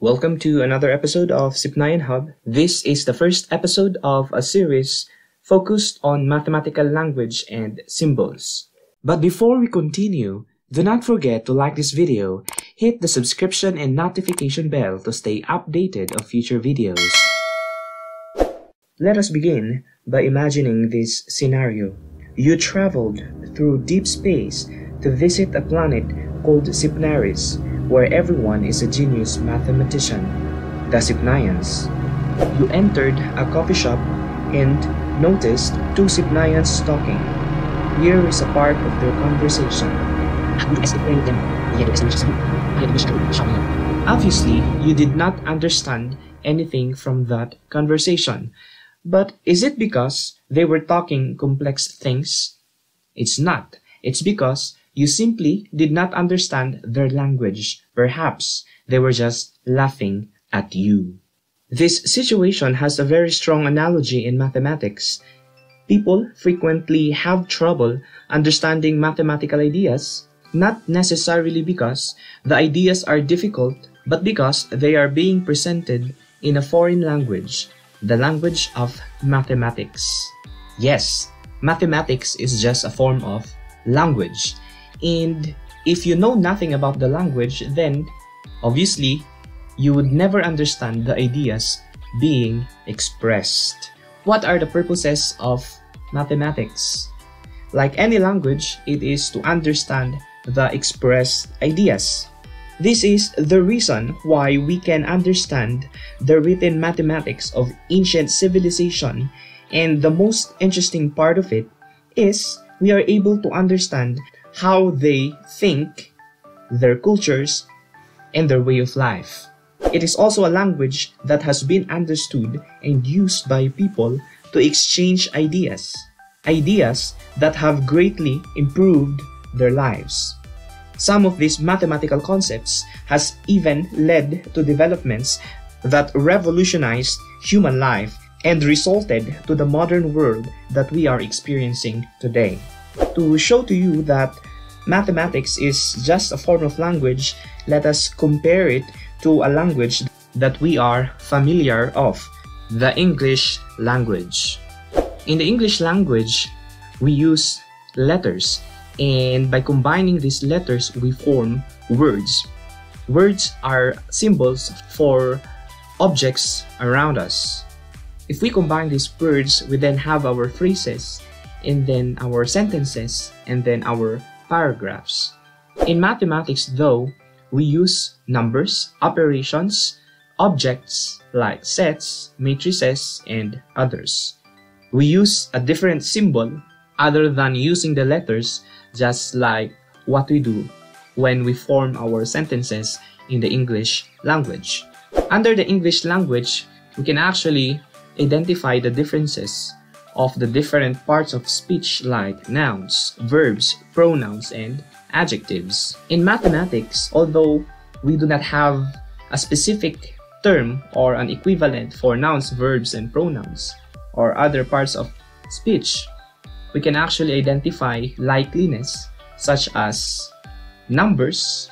Welcome to another episode of Sypnayan Hub. This is the first episode of a series focused on mathematical language and symbols. But before we continue, do not forget to like this video, hit the subscription and notification bell to stay updated of future videos. Let us begin by imagining this scenario. You traveled through deep space to visit a planet called Sipnaris, where everyone is a genius mathematician, the Sipnayans. You entered a coffee shop and noticed two Sipnayans talking. Here is a part of their conversation. Obviously, you did not understand anything from that conversation. But is it because they were talking complex things? It's not. It's because you simply did not understand their language. Perhaps they were just laughing at you. This situation has a very strong analogy in mathematics. People frequently have trouble understanding mathematical ideas, not necessarily because the ideas are difficult, but because they are being presented in a foreign language, the language of mathematics. Yes, mathematics is just a form of language. And if you know nothing about the language, then obviously you would never understand the ideas being expressed. What are the purposes of mathematics? Like any language, it is to understand the expressed ideas. This is the reason why we can understand the written mathematics of ancient civilization and the most interesting part of it is we are able to understand how they think, their cultures, and their way of life. It is also a language that has been understood and used by people to exchange ideas, ideas that have greatly improved their lives. Some of these mathematical concepts has even led to developments that revolutionized human life and resulted to the modern world that we are experiencing today. To show to you that mathematics is just a form of language, let us compare it to a language that we are familiar of, the English language. In the English language, we use letters and by combining these letters, we form words. Words are symbols for objects around us. If we combine these words, we then have our phrases, and then our sentences, and then our paragraphs. In mathematics, though, we use numbers, operations, objects like sets, matrices, and others. We use a different symbol other than using the letters, just like what we do when we form our sentences in the English language. Under the English language, we can actually identify the differences of the different parts of speech like nouns, verbs, pronouns, and adjectives. In mathematics, although we do not have a specific term or an equivalent for nouns, verbs, and pronouns, or other parts of speech, we can actually identify likeliness such as numbers,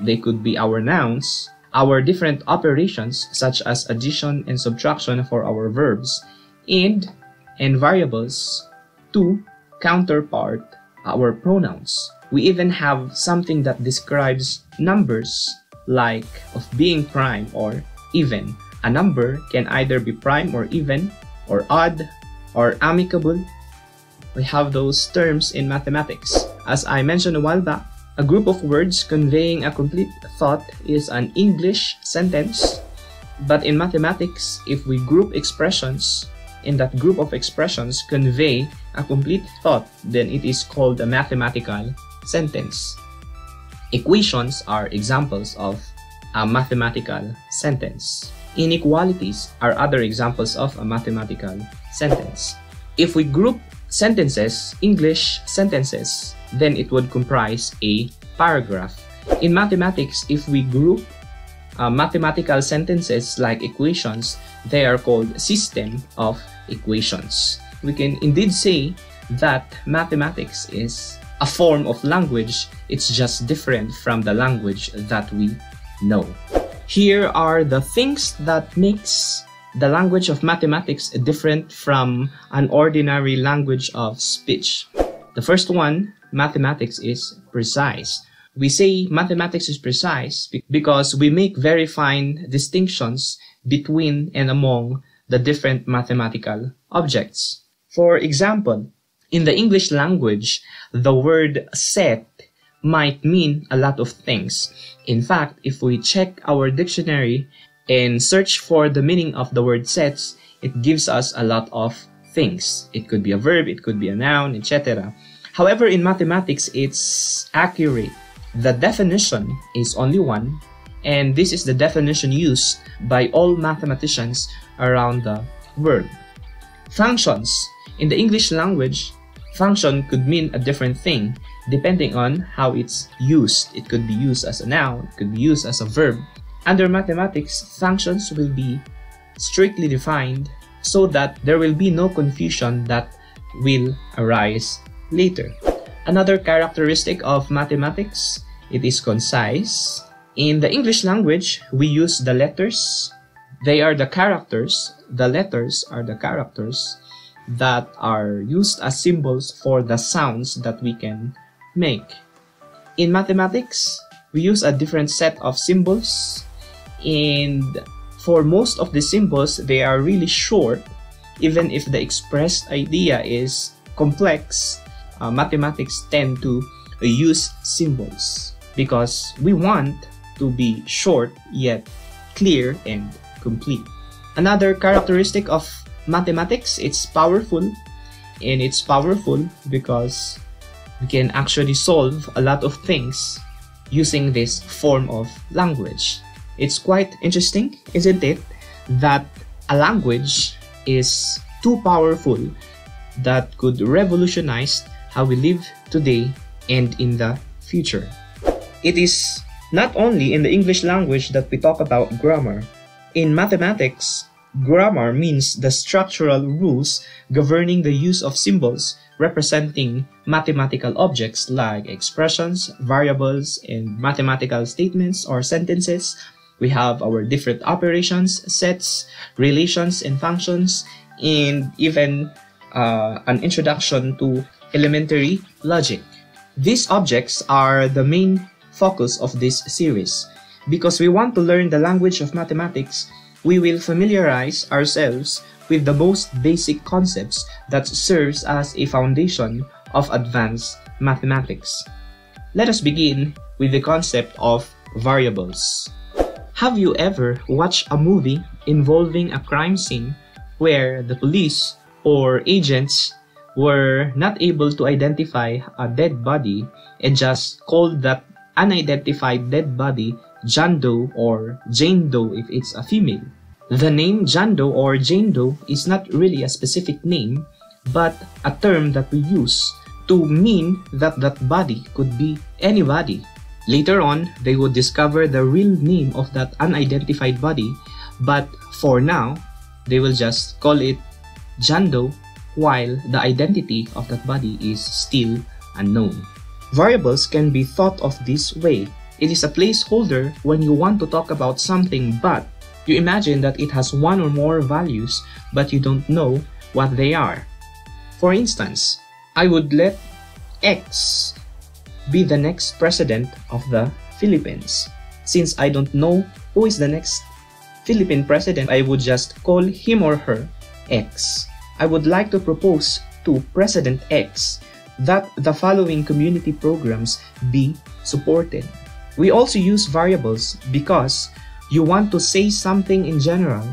they could be our nouns, our different operations such as addition and subtraction for our verbs, and, and variables to counterpart our pronouns. We even have something that describes numbers like of being prime or even. A number can either be prime or even, or odd, or amicable, we have those terms in mathematics. As I mentioned a while back, a group of words conveying a complete thought is an English sentence. But in mathematics, if we group expressions, in that group of expressions convey a complete thought, then it is called a mathematical sentence. Equations are examples of a mathematical sentence. Inequalities are other examples of a mathematical sentence. If we group sentences, English sentences, then it would comprise a paragraph. In mathematics, if we group uh, mathematical sentences like equations, they are called system of equations. We can indeed say that mathematics is a form of language, it's just different from the language that we know. Here are the things that makes the language of mathematics different from an ordinary language of speech. The first one, mathematics is precise. We say mathematics is precise because we make very fine distinctions between and among the different mathematical objects. For example, in the English language, the word set might mean a lot of things. In fact, if we check our dictionary and search for the meaning of the word sets, it gives us a lot of things. It could be a verb, it could be a noun, etc. However, in mathematics, it's accurate. The definition is only one, and this is the definition used by all mathematicians around the world. Functions. In the English language, function could mean a different thing depending on how it's used. It could be used as a noun, it could be used as a verb, under mathematics, functions will be strictly defined so that there will be no confusion that will arise later. Another characteristic of mathematics, it is concise. In the English language, we use the letters. They are the characters. The letters are the characters that are used as symbols for the sounds that we can make. In mathematics, we use a different set of symbols and for most of the symbols they are really short even if the expressed idea is complex uh, mathematics tend to use symbols because we want to be short yet clear and complete another characteristic of mathematics it's powerful and it's powerful because we can actually solve a lot of things using this form of language it's quite interesting, isn't it, that a language is too powerful that could revolutionize how we live today and in the future. It is not only in the English language that we talk about grammar. In mathematics, grammar means the structural rules governing the use of symbols representing mathematical objects like expressions, variables, and mathematical statements or sentences we have our different operations, sets, relations, and functions, and even uh, an introduction to elementary logic. These objects are the main focus of this series. Because we want to learn the language of mathematics, we will familiarize ourselves with the most basic concepts that serves as a foundation of advanced mathematics. Let us begin with the concept of variables. Have you ever watched a movie involving a crime scene where the police or agents were not able to identify a dead body and just called that unidentified dead body John Doe or Jane Doe if it's a female? The name John Doe or Jane Doe is not really a specific name, but a term that we use to mean that that body could be anybody Later on, they would discover the real name of that unidentified body, but for now, they will just call it John Doe while the identity of that body is still unknown. Variables can be thought of this way. It is a placeholder when you want to talk about something but you imagine that it has one or more values but you don't know what they are. For instance, I would let x be the next president of the Philippines. Since I don't know who is the next Philippine president, I would just call him or her X. I would like to propose to President X that the following community programs be supported. We also use variables because you want to say something in general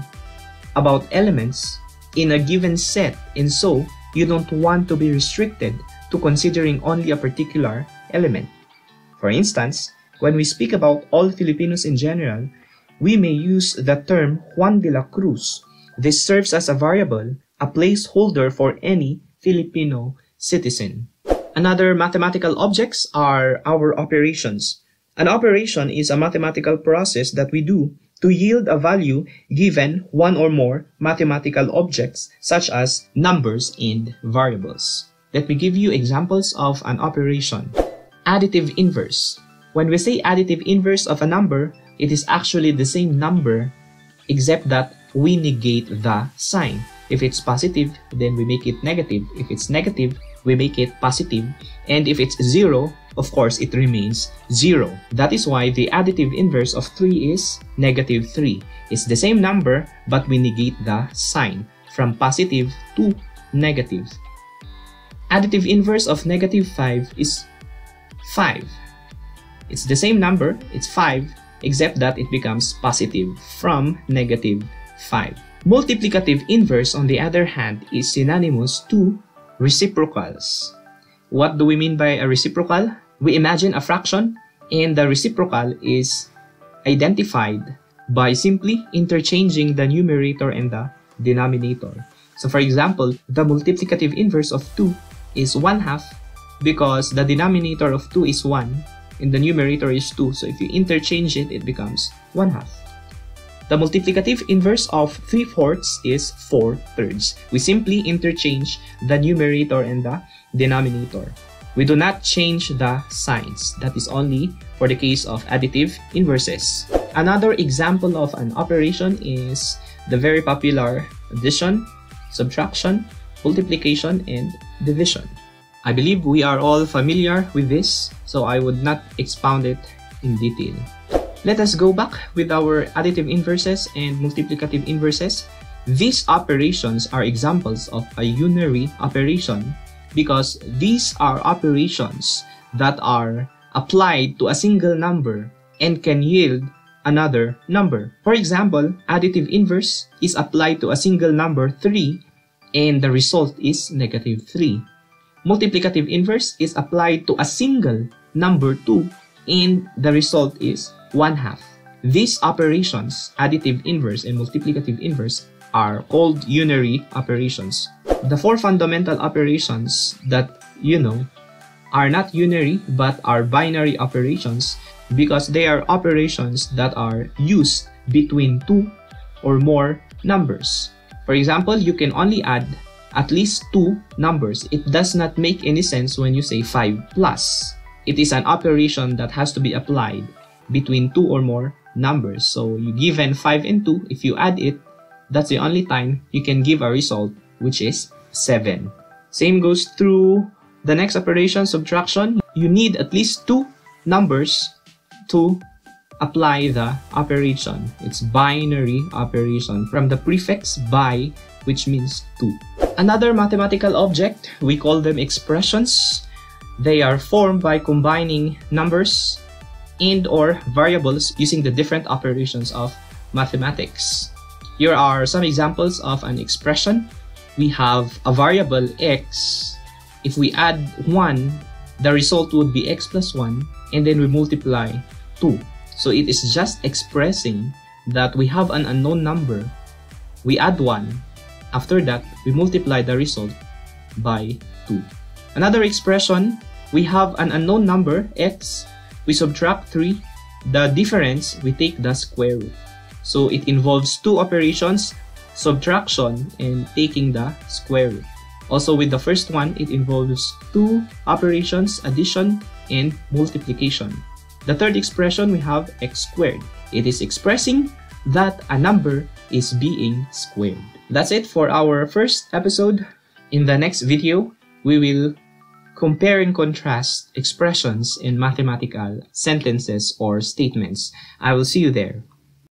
about elements in a given set and so you don't want to be restricted to considering only a particular element. For instance, when we speak about all Filipinos in general, we may use the term Juan de la Cruz. This serves as a variable, a placeholder for any Filipino citizen. Another mathematical objects are our operations. An operation is a mathematical process that we do to yield a value given one or more mathematical objects such as numbers and variables. Let me give you examples of an operation additive inverse. When we say additive inverse of a number, it is actually the same number except that we negate the sign. If it's positive, then we make it negative. If it's negative, we make it positive. And if it's 0, of course, it remains 0. That is why the additive inverse of 3 is negative 3. It's the same number, but we negate the sign from positive to negative. Additive inverse of negative 5 is 5. It's the same number, it's 5, except that it becomes positive from negative 5. Multiplicative inverse, on the other hand, is synonymous to reciprocals. What do we mean by a reciprocal? We imagine a fraction and the reciprocal is identified by simply interchanging the numerator and the denominator. So for example, the multiplicative inverse of 2 is 1 half because the denominator of 2 is 1 and the numerator is 2. So if you interchange it, it becomes 1 half. The multiplicative inverse of 3 fourths is 4 thirds. We simply interchange the numerator and the denominator. We do not change the signs. That is only for the case of additive inverses. Another example of an operation is the very popular addition, subtraction, multiplication, and division. I believe we are all familiar with this, so I would not expound it in detail. Let us go back with our additive inverses and multiplicative inverses. These operations are examples of a unary operation because these are operations that are applied to a single number and can yield another number. For example, additive inverse is applied to a single number 3 and the result is negative 3 multiplicative inverse is applied to a single number 2 and the result is 1 half. These operations, additive inverse and multiplicative inverse, are called unary operations. The four fundamental operations that you know are not unary but are binary operations because they are operations that are used between two or more numbers. For example, you can only add at least two numbers. It does not make any sense when you say 5 plus. It is an operation that has to be applied between two or more numbers. So you given 5 and 2, if you add it, that's the only time you can give a result which is 7. Same goes through the next operation, subtraction. You need at least two numbers to apply the operation. It's binary operation from the prefix bi which means 2. Another mathematical object, we call them expressions. They are formed by combining numbers and or variables using the different operations of mathematics. Here are some examples of an expression. We have a variable x. If we add 1, the result would be x plus 1 and then we multiply 2. So it is just expressing that we have an unknown number. We add 1 after that, we multiply the result by 2. Another expression, we have an unknown number, x. We subtract 3. The difference, we take the square root. So it involves two operations, subtraction and taking the square root. Also with the first one, it involves two operations, addition and multiplication. The third expression, we have x squared. It is expressing that a number is being squared. That's it for our first episode. In the next video, we will compare and contrast expressions in mathematical sentences or statements. I will see you there.